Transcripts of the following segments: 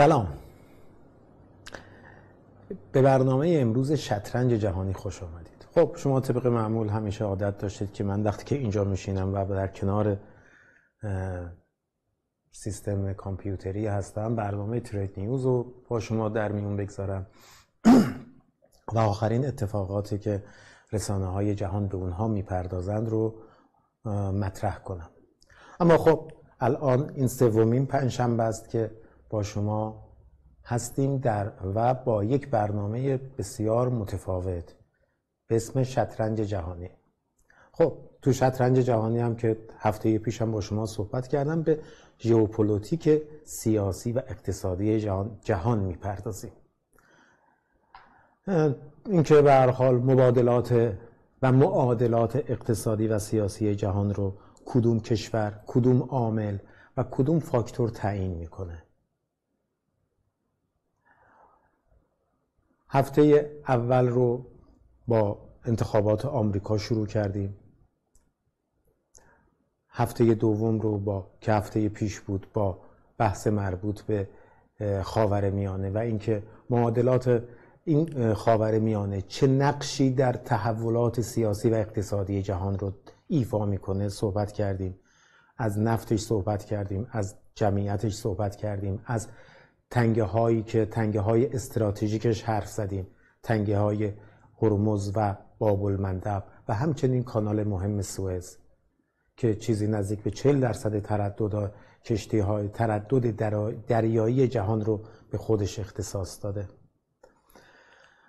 سلام. به برنامه امروز شطرنج جهانی خوش آمدید. خب شما طبق معمول همیشه عادت داشتید که من وقتی که اینجا میشینم و در کنار سیستم کامپیوتری هستم برنامه ترید نیوز رو با شما در میون بگذارم. و آخرین اتفاقاتی که رسانه های جهان به اونها می‌پردازند رو مطرح کنم. اما خب الان این سومین پنجشنبه است که با شما هستیم در و با یک برنامه بسیار متفاوت به اسم شطرنج جهانی. خب تو شطرنج جهانی هم که هفته پیش هم با شما صحبت کردم به ژئوپلیتیک سیاسی و اقتصادی جهان, جهان می‌پردازیم. اینکه به هر حال مبادلات و معادلات اقتصادی و سیاسی جهان رو کدوم کشور کدوم عامل و کدوم فاکتور تعیین می‌کنه. هفته اول رو با انتخابات آمریکا شروع کردیم. هفته دوم رو با که هفته پیش بود با بحث مربوط به خاور میانه و اینکه معادلات این خاور میانه چه نقشی در تحولات سیاسی و اقتصادی جهان رو ایفا می‌کنه صحبت کردیم. از نفتش صحبت کردیم از جمعیتش صحبت کردیم از تنگه هایی که تنگه های استراتژیکش حرف زدیم. تنگه های هرمز و باب المندب و همچنین کانال مهم سوئز که چیزی نزدیک به 40 درصد تردد کشتی های تردد دریایی جهان رو به خودش اختصاص داده.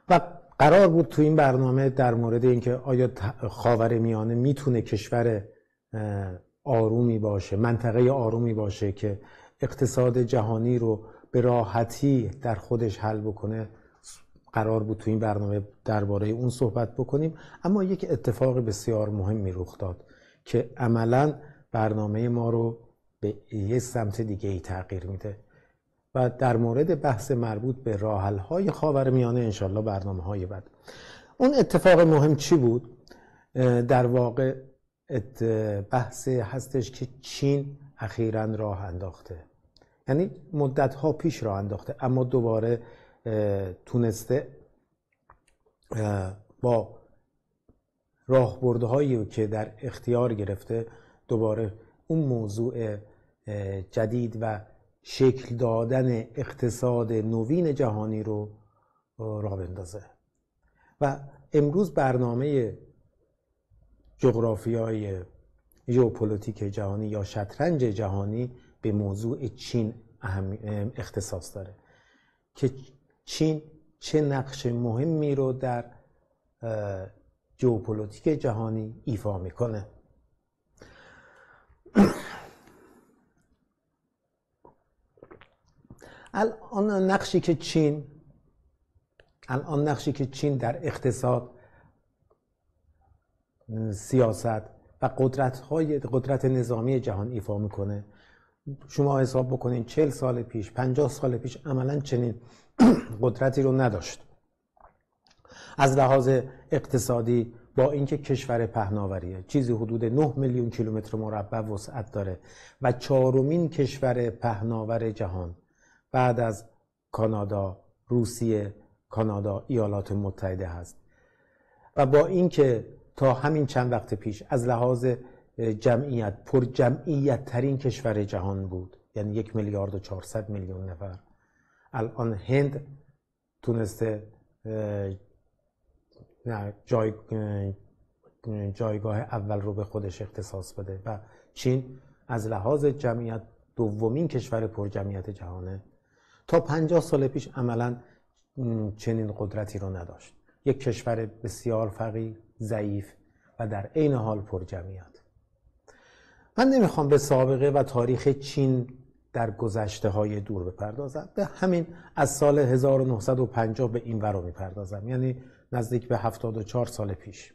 و قرار بود تو این برنامه در مورد اینکه آیا خاور میانه می‌تونه کشور آرومی باشه منطقه آرومی باشه که اقتصاد جهانی رو به راحتی در خودش حل بکنه. قرار بود تو این برنامه درباره اون صحبت بکنیم. اما یک اتفاق بسیار مهمی رخ داد که عملا برنامه ما رو به یه سمت دیگه ای تغییر میده و در مورد بحث مربوط به راحل های خاور میانه انشالله برنامه های بعد. اون اتفاق مهم چی بود؟ در واقع بحث هستش که چین اخیرا راه انداخته. یعنی مدت ها پیش راه انداخته. اما دوباره تونسته با راهبرده هایی که در اختیار گرفته دوباره اون موضوع جدید و شکل دادن اقتصاد نوین جهانی رو را بندازه. و امروز برنامه جغرافیای ژئوپلیتیک جهانی یا شطرنج جهانی به موضوع چین اختصاص داره که چین چه نقش مهمی رو در ژئوپلیتیک جهانی ایفا می‌کنه. الان نقشی که چین الان نقشی که چین در اقتصاد سیاست و قدرت های قدرت نظامی جهان ایفا می‌کنه. شما حساب بکنین چل سال پیش پنجاه سال پیش عملا چنین قدرتی رو نداشت. از لحاظ اقتصادی با اینکه کشور پهناوریه چیزی حدود 9 میلیون کیلومتر مربع وسعت داره و چهارمین کشور پهناور جهان بعد از کانادا روسیه کانادا ایالات متحده هست. و با اینکه تا همین چند وقت پیش از لحاظ جمعیت پر جمعیت ترین کشور جهان بود. یعنی یک میلیارد و چهارصد میلیون نفر. الان هند تونسته جای جایگاه اول رو به خودش اختصاص بده. و چین از لحاظ جمعیت دومین کشور پر جمعیت جهانه. تا پنجاه سال پیش عملا چنین قدرتی رو نداشت. یک کشور بسیار فقیر ضعیف و در عین حال پر جمعیت. من نمی‌خوام به سابقه و تاریخ چین در گذشته های دور بپردازم. به همین از سال 1950 به این ورا می‌پردازم. یعنی نزدیک به 74 سال پیش.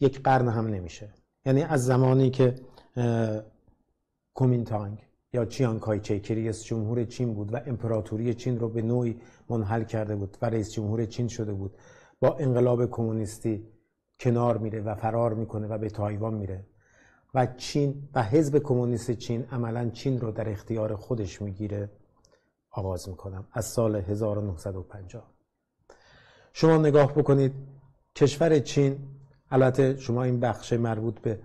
یک قرن هم نمیشه. یعنی از زمانی که کومینتانگ یا چیان کای که رئیس جمهور چین بود و امپراتوری چین رو به نوعی منحل کرده بود و رئیس جمهور چین شده بود با انقلاب کمونیستی کنار میره و فرار می‌کنه و به تایوان میره. و چین و حزب کمونیست چین عملا چین رو در اختیار خودش می‌گیره. آغاز می‌کنم. از سال 1950 شما نگاه بکنید کشور چین البته شما این بخش مربوط به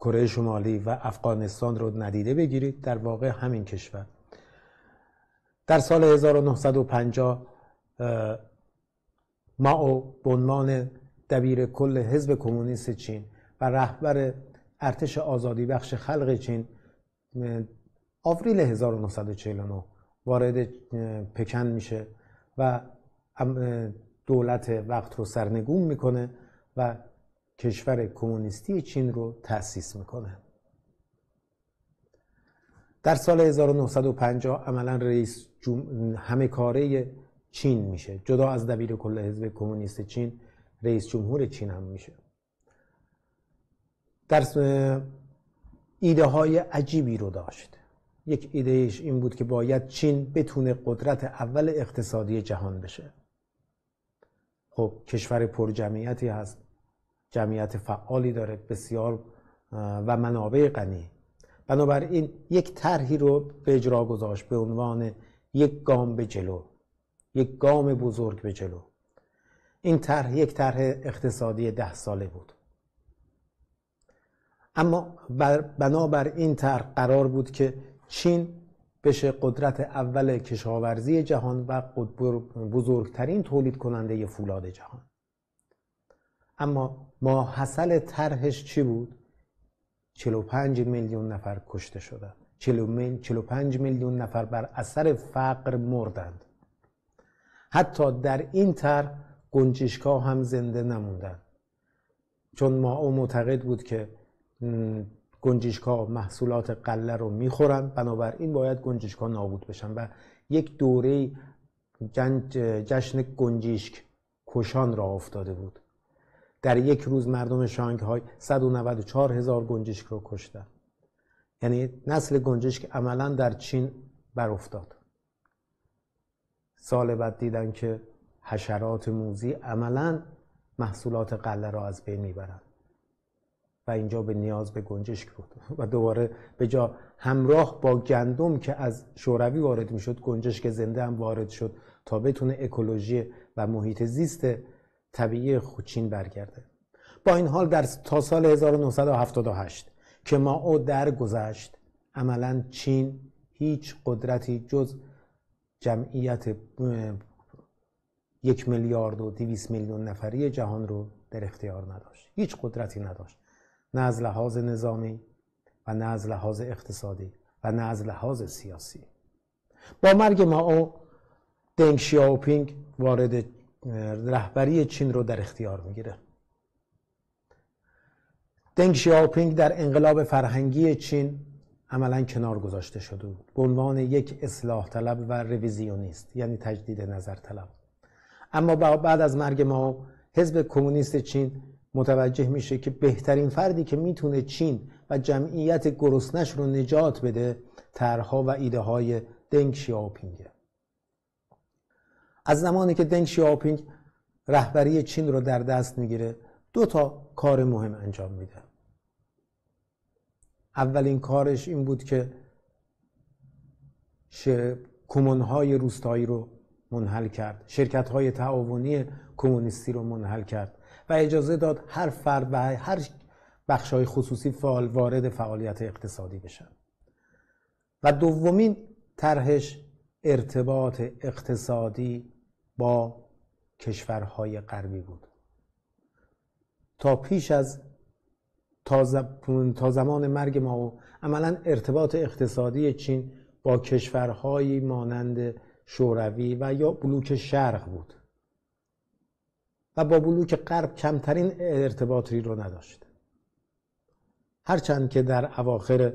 کره شمالی و افغانستان رو ندیده بگیرید در واقع همین کشور. در سال 1950 ماو به عنوان دبیر کل حزب کمونیست چین و رهبر ارتش آزادی بخش خلق چین آوریل 1949 وارد پکن میشه و دولت وقت رو سرنگون می‌کنه و کشور کمونیستی چین رو تأسیس می‌کنه. در سال 1950 عملا رئیس همه کاره چین میشه. جدا از دبیر کل حزب کمونیست چین رئیس جمهور چین هم میشه. در ایده های عجیبی رو داشت. یک ایدهش این بود که باید چین بتونه قدرت اول اقتصادی جهان بشه. خب کشور پر جمعیتی هست. جمعیت فعالی داره بسیار و منابع غنی. بنابراین یک طرحی رو به اجرا گذاشت به عنوان یک گام به جلو یک گام بزرگ به جلو. این طرح یک طرح اقتصادی ده ساله بود. اما بنابر این طرح قرار بود که چین بشه قدرت اول کشاورزی جهان و بزرگترین تولید کننده فولاد جهان. اما ما حاصل طرحش چی بود؟ 45 میلیون نفر کشته شدند 45 میلیون نفر بر اثر فقر مردند. حتی در این طرح گنجشکا هم زنده نموندن. چون ما او معتقد بود که گنجشکا محصولات قله رو می‌خورن بنابراین باید گنجشکا نابود بشن و یک دوره جشن گنجشک کشان را افتاده بود. در یک روز مردم شانگهای 194 هزار گنجشک رو کشتن. یعنی نسل گنجشک عملا در چین بر افتاد سال بعد دیدن که حشرات موزی عملا محصولات قله را از بین می‌برند. و اینجا به نیاز به گنجشک بود. و دوباره به جا همراه با گندم که از شوروی وارد می‌شد گنجشک زنده هم وارد شد تا بتونه اکولوژی و محیط زیست طبیعی چین برگرده. با این حال در تا سال 1978 که ما او درگذشت عملا چین هیچ قدرتی جز جمعیت یک میلیارد و دویست میلیون نفری جهان رو در اختیار نداشت. هیچ قدرتی نداشت. نه از لحاظ نظامی و نه از لحاظ اقتصادی و نه از لحاظ سیاسی. با مرگ ما او دنگ شیاوپینگ وارد رهبری چین رو در اختیار می‌گیره. دنگ شیاوپینگ در انقلاب فرهنگی چین عملا کنار گذاشته شده بود. به عنوان یک اصلاح طلب و رویزیونیست یعنی تجدید نظر طلب اما بعد از مرگ ما حزب کمونیست چین متوجه میشه که بهترین فردی که می‌تونه چین و جمعیت گرسنش رو نجات بده طرحها و ایده های دنگ شیاوپینگه از زمانی که دنگ شیاوپینگ رهبری چین رو در دست می‌گیره دو تا کار مهم انجام میده. اولین کارش این بود که کمونهای روستایی رو منحل کرد. شرکت های تعاونی کمونیستی رو منحل کرد و اجازه داد هر فرد و هر بخش های خصوصی فعال وارد فعالیت اقتصادی بشن. و دومین طرحش ارتباط اقتصادی با کشورهای غربی بود. تا پیش از تا زمان مرگ ما عملا ارتباط اقتصادی چین با کشورهایی مانند شوروی و یا بلوک شرق بود. و با بلوک غرب کمترین ارتباطی رو نداشت. هرچند که در اواخر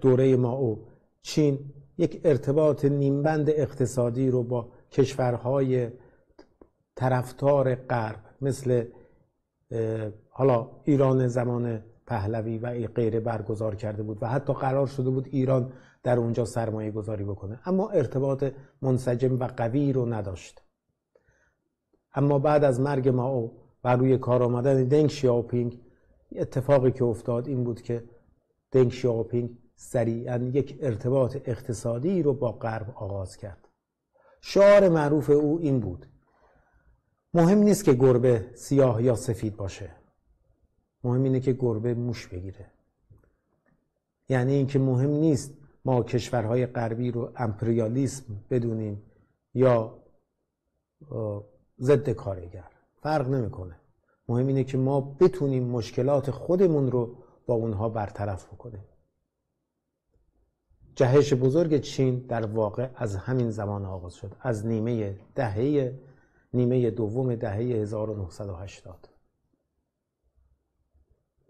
دوره ما او چین یک ارتباط نیمبند اقتصادی رو با کشورهای طرفدار غرب مثل حالا ایران زمان پهلوی و غیره برگزار کرده بود و حتی قرار شده بود ایران در اونجا سرمایه گذاری بکنه. اما ارتباط منسجم و قوی رو نداشت. اما بعد از مرگ ماو و روی کار آمدن دنگ شیاوپینگ اتفاقی که افتاد این بود که دنگ شیاوپینگ سریعا یک ارتباط اقتصادی رو با غرب آغاز کرد. شعار معروف او این بود مهم نیست که گربه سیاه یا سفید باشه. مهم اینه که گربه موش بگیره. یعنی اینکه مهم نیست ما کشورهای غربی رو امپریالیسم بدونیم یا ضد کارگر. فرق نمی‌کنه. مهم اینه که ما بتونیم مشکلات خودمون رو با اونها برطرف بکنیم. جهش بزرگ چین در واقع از همین زمان آغاز شد از نیمه دهه نیمه دوم دهه 1980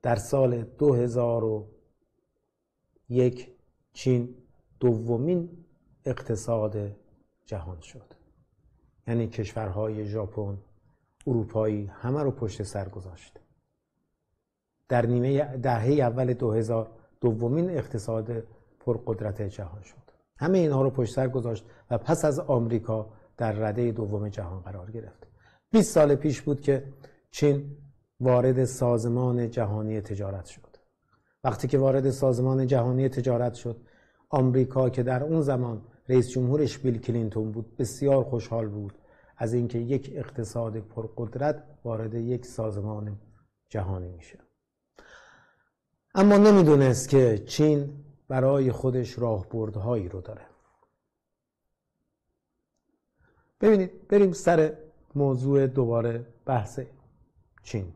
در سال 2001 چین دومین اقتصاد جهان شد. یعنی کشورهای ژاپن اروپایی همه رو پشت سر گذاشت. در نیمه دهه اول 2000 دومین اقتصاد پرقدرت جهان شد. همه اینها رو پشت سر گذاشت و پس از آمریکا در رده دوم جهان قرار گرفت. 20 سال پیش بود که چین وارد سازمان جهانی تجارت شد. وقتی که وارد سازمان جهانی تجارت شد آمریکا که در اون زمان رئیس جمهورش بیل کلینتون بود بسیار خوشحال بود از اینکه یک اقتصاد پرقدرت وارد یک سازمان جهانی میشه. اما نمی‌دونست که چین برای خودش راهبردهایی رو داره. ببینید بریم سر موضوع دوباره بحث چین.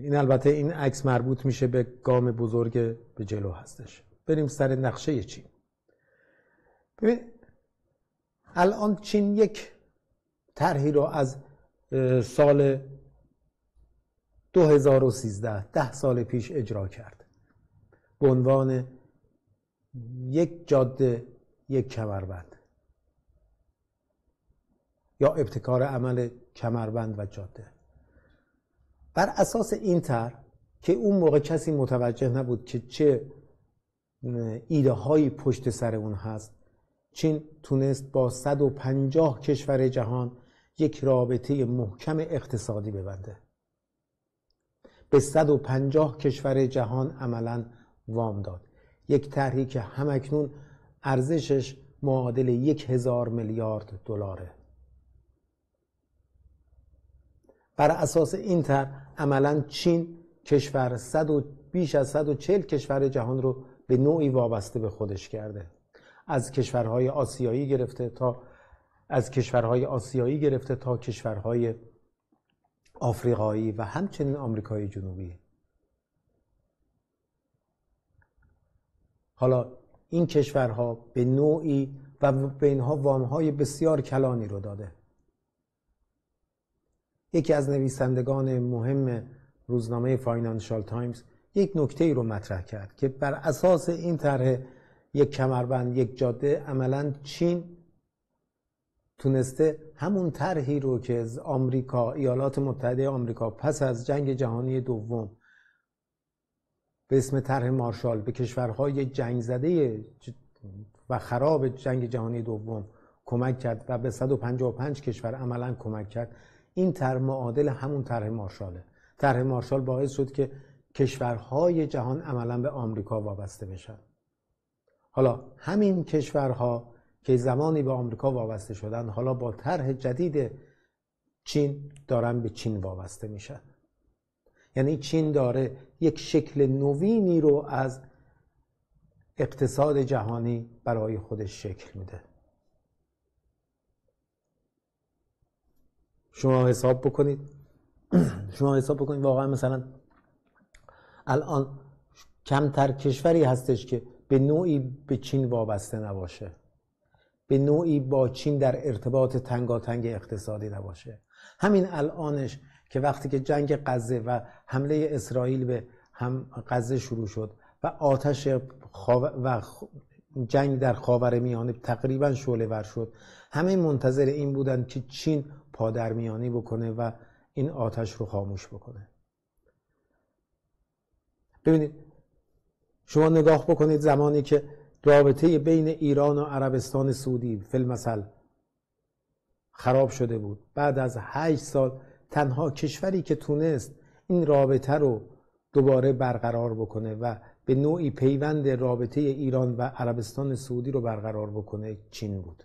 این البته این عکس مربوط میشه به گام بزرگ به جلو هستش. بریم سر نقشه چین ببین الان چین یک طرحی رو از سال 2013 ده سال پیش اجرا کرد. به عنوان یک جاده یک کمربند. یا ابتکار عمل کمربند و جاده. بر اساس این طرح که اون موقع کسی متوجه نبود که چه ایده هایی پشت سر اون هست. چین تونست با 150 کشور جهان یک رابطه محکم اقتصادی ببنده. به 150 کشور جهان عملا وام داد. یک طرحی که همکنون ارزشش معادل یک هزار میلیارد دلاره. بر اساس این طرح عملا چین کشور 100 و بیش از 140 کشور جهان رو به نوعی وابسته به خودش کرده. از کشورهای آسیایی گرفته تا از کشورهای آسیایی گرفته تا کشورهای آفریقایی و همچنین آمریکای جنوبی. حالا این کشورها به نوعی و به اینها وامهای بسیار کلانی رو داده. یکی از نویسندگان مهم روزنامه فاینانشال تایمز یک نکته ای رو مطرح کرد که بر اساس این طرح یک کمربند یک جاده عملا چین تونسته همون طرحی رو که از آمریکا ایالات متحده آمریکا پس از جنگ جهانی دوم به اسم طرح مارشال به کشورهای جنگ زده و خراب جنگ جهانی دوم کمک کرد و به 155 کشور عملا کمک کرد. این طرح معادل همون طرح مارشاله طرح مارشال باعث شد که کشورهای جهان عملا به آمریکا وابسته بشن. حالا همین کشورها که زمانی به آمریکا وابسته شدن حالا با طرح جدید چین دارن به چین وابسته میشن. یعنی چین داره یک شکل نوینی رو از اقتصاد جهانی برای خودش شکل میده. شما حساب بکنید. شما حساب بکنید. واقعا مثلا الان کمتر کشوری هستش که به نوعی به چین وابسته نباشه. به نوعی با چین در ارتباط تنگاتنگ اقتصادی نباشه. همین الانش که وقتی که جنگ غزه و حمله اسرائیل به هم غزه شروع شد و آتش و جنگ در خاور میانه تقریبا شعله ور شد. همه منتظر این بودن که چین پادرمیانی بکنه و این آتش رو خاموش بکنه. ببینید شما نگاه بکنید زمانی که رابطه بین ایران و عربستان سعودی فیلمسل خراب شده بود. بعد از هشت سال تنها کشوری که تونست این رابطه رو دوباره برقرار بکنه و به نوعی پیوند رابطه ایران و عربستان سعودی رو برقرار بکنه چین بود.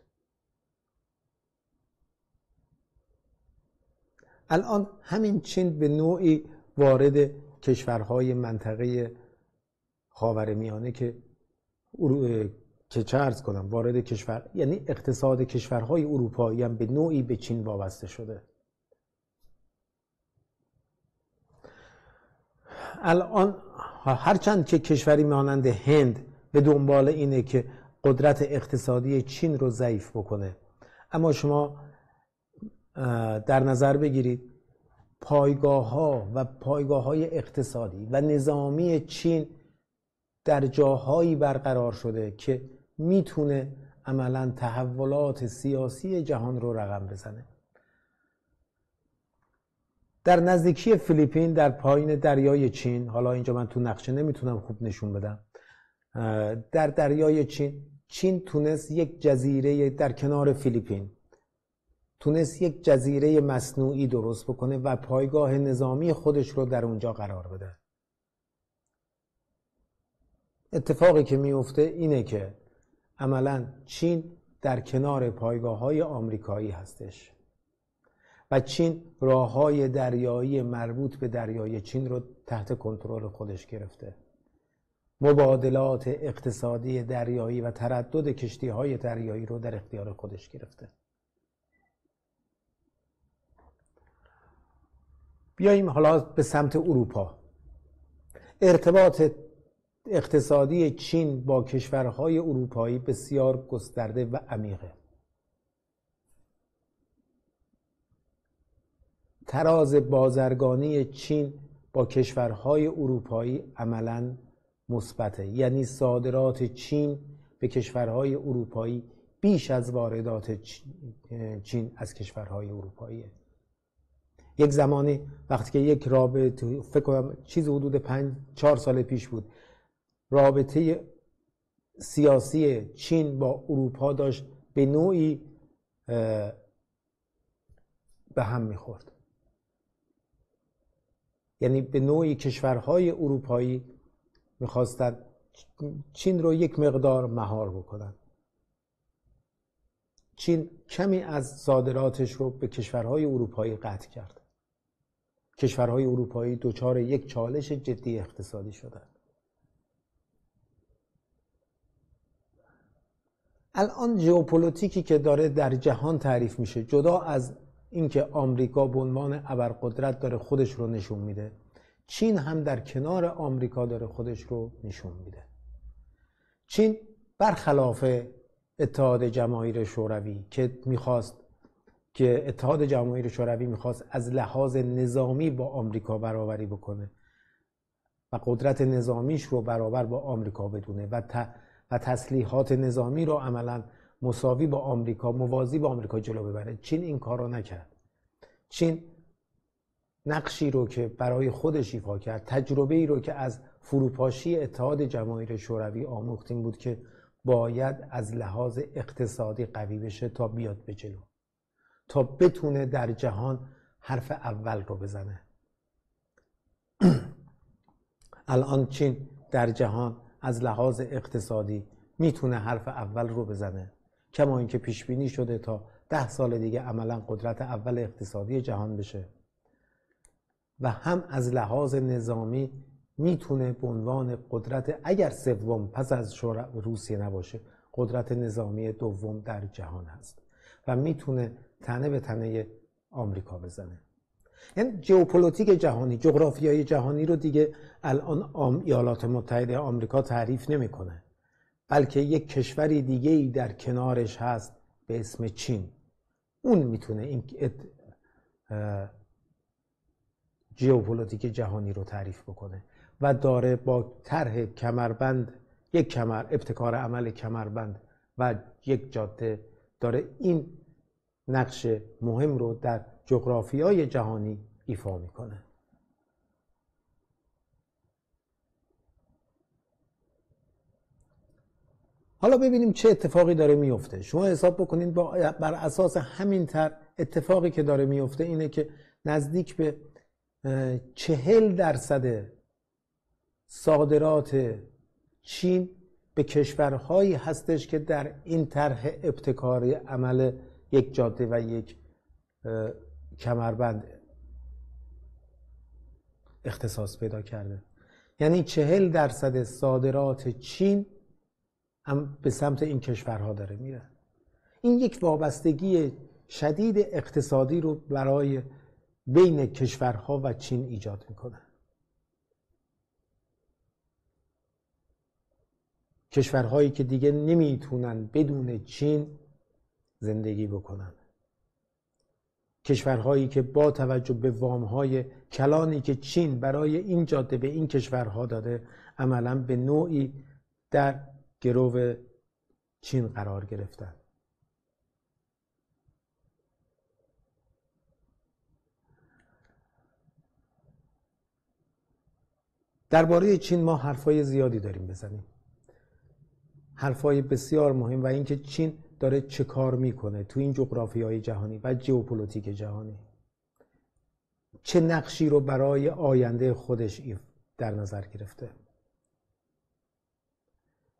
الان همین چین به نوعی وارد کشورهای منطقه خاورمیانه که که چه کنم وارد کشور یعنی اقتصاد کشورهای اروپایی هم به نوعی به چین وابسته شده. الان هرچند که کشوری مانند هند به دنبال اینه که قدرت اقتصادی چین رو ضعیف بکنه. اما شما در نظر بگیرید پایگاه ها و پایگاه های اقتصادی و نظامی چین در جاهایی برقرار شده که می‌تونه عملا تحولات سیاسی جهان رو رقم بزنه. در نزدیکی فیلیپین در پایین دریای چین حالا اینجا من تو نقشه نمی‌تونم خوب نشون بدم در دریای چین چین تونست یک جزیره در کنار فیلیپین تونست یک جزیره مصنوعی درست بکنه و پایگاه نظامی خودش رو در اونجا قرار بده. اتفاقی که میفته اینه که عملا چین در کنار پایگاه های آمریکایی هستش. و چین راه های دریایی مربوط به دریای چین رو تحت کنترل خودش گرفته. مبادلات اقتصادی دریایی و تردد کشتی های دریایی رو در اختیار خودش گرفته. بیاییم حالا به سمت اروپا. ارتباط اقتصادی چین با کشورهای اروپایی بسیار گسترده و عمیقه. تراز بازرگانی چین با کشورهای اروپایی عملا مثبته. یعنی صادرات چین به کشورهای اروپایی بیش از واردات چین از کشورهای اروپاییه. یک زمانی وقتی که یک رابطه فکر کنم چیز حدود پنج چهار سال پیش بود رابطه سیاسی چین با اروپا داشت به نوعی به هم می‌خورد. یعنی به نوعی کشورهای اروپایی می‌خواستند چین رو یک مقدار مهار بکنن. چین کمی از صادراتش رو به کشورهای اروپایی قطع کرد. کشورهای اروپایی دچار یک چالش جدی اقتصادی شدند الان ژئوپلیتیکی که داره در جهان تعریف میشه جدا از اینکه آمریکا به عنوان ابرقدرت داره خودش رو نشون میده. چین هم در کنار آمریکا داره خودش رو نشون میده. چین برخلاف اتحاد جماهیر شوروی که می‌خواست که اتحاد جماهیر شوروی می‌خواست از لحاظ نظامی با آمریکا برابری بکنه و قدرت نظامیش رو برابر با آمریکا بدونه و, و تسلیحات نظامی رو عملا مساوی با آمریکا موازی با آمریکا جلو ببره. چین این کار رو نکرد. چین نقشی رو که برای خودش ایفا کرد تجربه ای رو که از فروپاشی اتحاد جماهیر شوروی آموختیم بود که باید از لحاظ اقتصادی قوی بشه تا بیاد به جلو تا بتونه در جهان حرف اول رو بزنه. الان چین در جهان از لحاظ اقتصادی می‌تونه حرف اول رو بزنه. کما اینکه پیش بینی شده تا ده سال دیگه عملا قدرت اول اقتصادی جهان بشه. و هم از لحاظ نظامی می‌تونه به عنوان قدرت اگر سوم پس از روسیه نباشه قدرت نظامی دوم در جهان هست و می‌تونه تنه به تنه آمریکا بزنه. یعنی ژئوپلیتیک جهانی جغرافیای جهانی رو دیگه الان ایالات متحده آمریکا تعریف نمی‌کنه. بلکه یک کشوری دیگه ای در کنارش هست به اسم چین. اون می‌تونه این ژئوپلیتیک جهانی رو تعریف بکنه و داره با طرح کمربند یک کمر ابتکار عمل کمربند و یک جاده داره این نقش مهم رو در جغرافیای جهانی ایفا می‌کنه. حالا ببینیم چه اتفاقی داره میفته. شما حساب بکنید بر اساس همین تر اتفاقی که داره میفته اینه که نزدیک به چهل درصد صادرات چین به کشورهایی هستش که در این طرح ابتکاری عمل یک جاده و یک کمربند اختصاص پیدا کرده. یعنی چهل درصد صادرات چین هم به سمت این کشورها داره میره. این یک وابستگی شدید اقتصادی رو برای بین کشورها و چین ایجاد می‌کنه. کشورهایی که دیگه نمی‌تونن بدون چین زندگی بکنن. کشورهایی که با توجه به وامهای کلانی که چین برای این جاده به این کشورها داده عملا به نوعی در گرو چین قرار گرفتن. درباره چین ما حرفای زیادی داریم بزنیم. حرفای بسیار مهم و اینکه چین داره چه کار می‌کنه تو این جغرافی های جهانی و ژئوپلیتیک جهانی. چه نقشی رو برای آینده خودش در نظر گرفته؟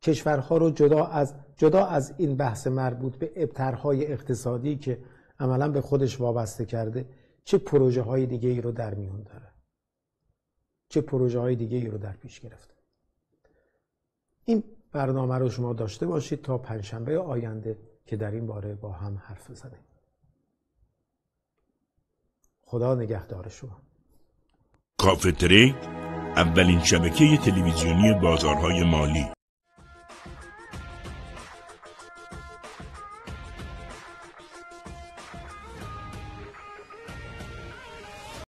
کشورها رو جدا از جدا از این بحث مربوط به ابترهای اقتصادی که عملا به خودش وابسته کرده چه پروژه های دیگه ای رو در میون داره؟ چه پروژه های دیگه ای رو در پیش گرفته؟ این برنامه رو شما داشته باشید تا پنجشنبه آینده که در این باره با هم حرف بزنیم. خدا نگهدار شما. کافتری اولین شبکه تلویزیونی بازارهای مالی.